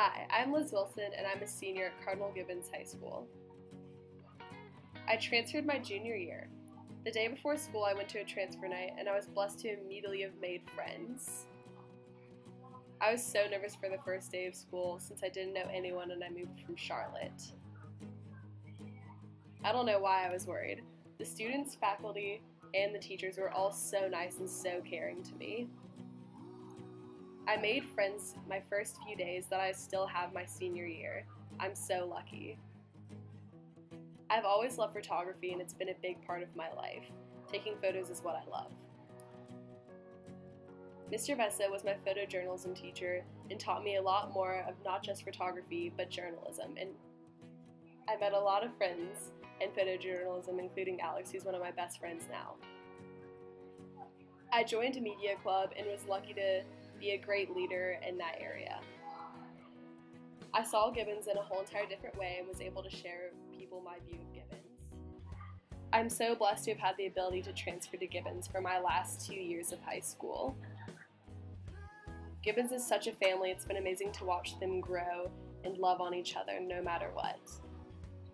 Hi, I'm Liz Wilson and I'm a senior at Cardinal Gibbons High School. I transferred my junior year. The day before school, I went to a transfer night and I was blessed to immediately have made friends. I was so nervous for the first day of school since I didn't know anyone and I moved from Charlotte. I don't know why I was worried. The students, faculty, and the teachers were all so nice and so caring to me. I made friends my first few days that I still have my senior year. I'm so lucky. I've always loved photography and it's been a big part of my life. Taking photos is what I love. Mr. Vessa was my photojournalism teacher and taught me a lot more of not just photography but journalism. And I met a lot of friends in photojournalism, including Alex, who's one of my best friends now. I joined a media club and was lucky to be a great leader in that area. I saw Gibbons in a whole entire different way and was able to share people my view of Gibbons. I'm so blessed to have had the ability to transfer to Gibbons for my last two years of high school. Gibbons is such a family, it's been amazing to watch them grow and love on each other no matter what.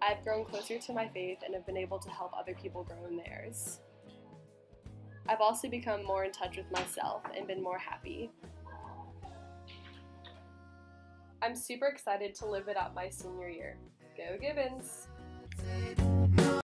I've grown closer to my faith and have been able to help other people grow in theirs. I've also become more in touch with myself and been more happy. I'm super excited to live it up my senior year. Go Gibbons!